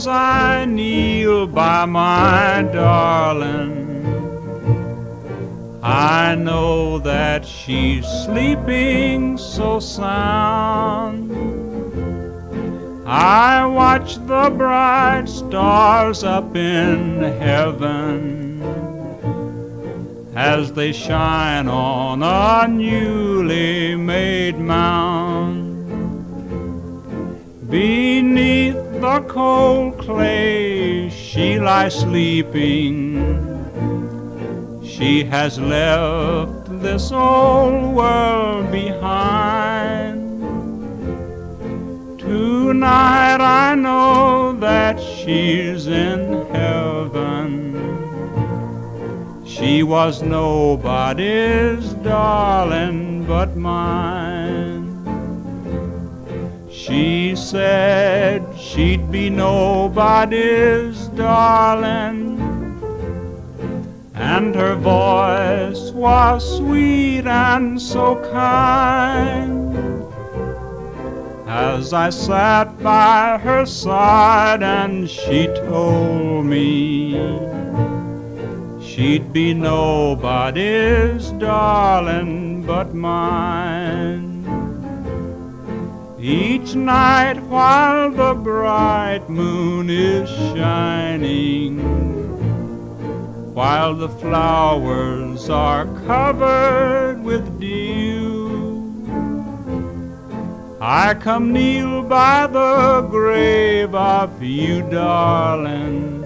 as I kneel by my darling. I know that she's sleeping so sound. I watch the bright stars up in heaven as they shine on a newly made mound. Cold clay she lies sleeping she has left this old world behind. Tonight I know that she's in heaven. She was nobody's darling but mine. She said she'd be nobody's darling and her voice was sweet and so kind. As I sat by her side and she told me she'd be nobody's darling but mine. Each night while the bright moon is shining while the flowers are covered with dew. I come kneel by the grave of you, darling,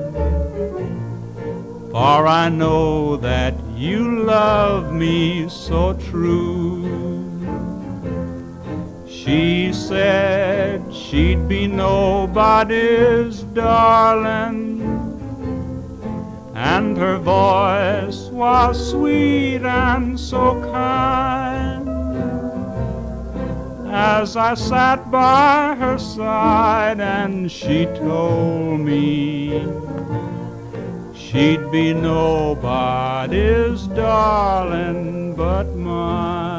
for I know that you love me so true. She said she'd be nobody's darling and her voice was sweet and so kind. As I sat by her side and she told me she'd be nobody's darling but mine.